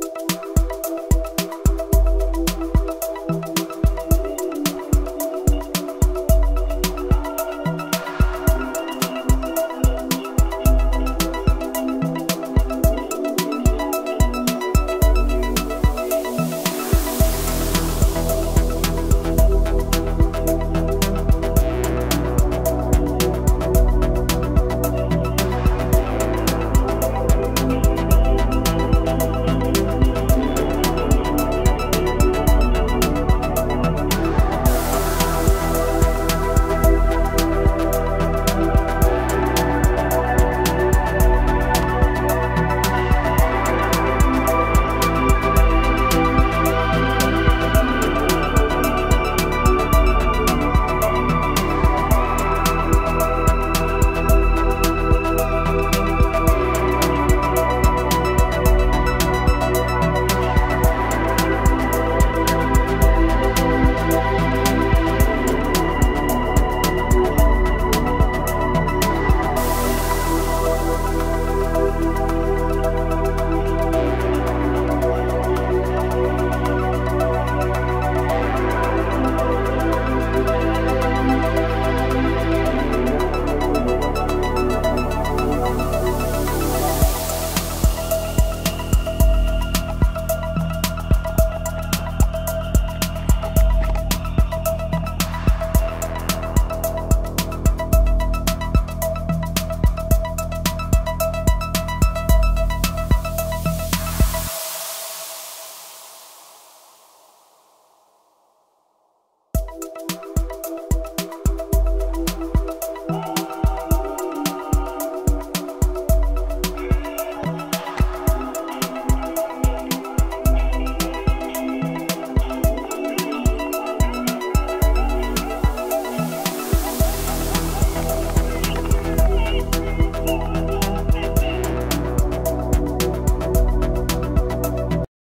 you